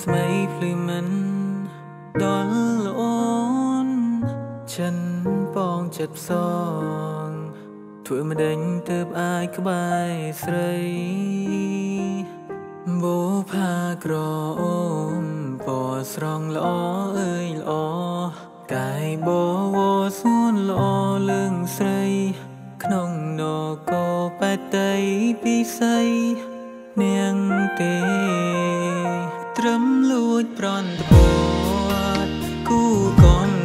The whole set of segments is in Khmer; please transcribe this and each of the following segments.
ស្មីភ្លឺមិនដល់លអូនចិនបងចិត្តផ្សងធ្វើមិនដេញទៅអាយក្បែរស្រីបូផាក្រអូមពណ៌ស្រងល្អអើយល្អកាយបវសួនល្អលឹងស្រី ក្នុងនគរបតីពិសីនាងទេ ត្រឹមលួចប្រន់ត្បត់គូកង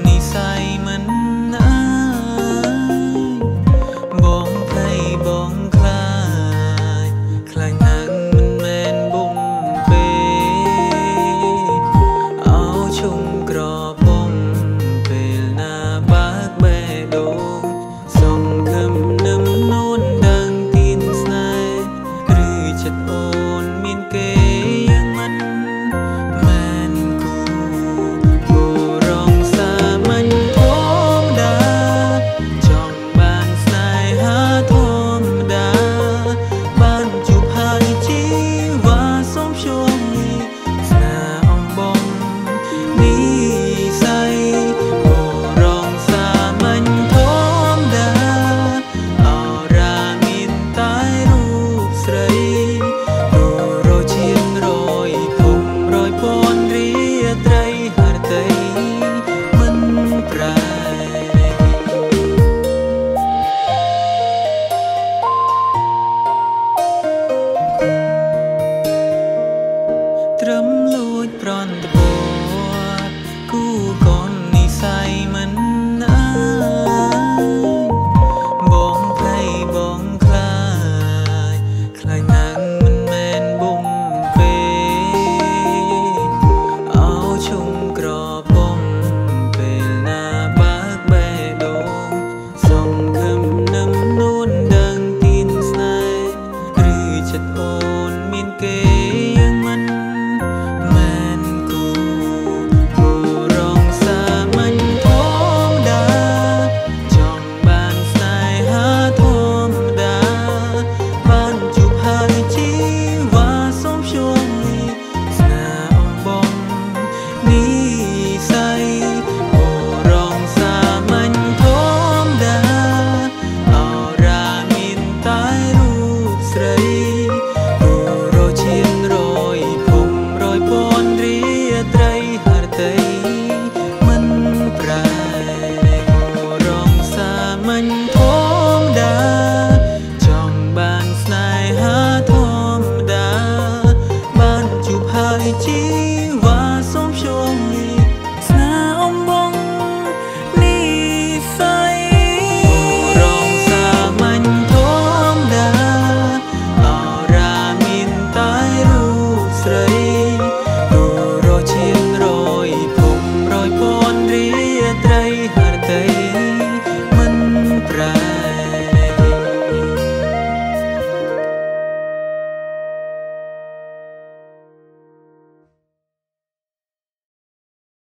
trâm lùi bọn đồ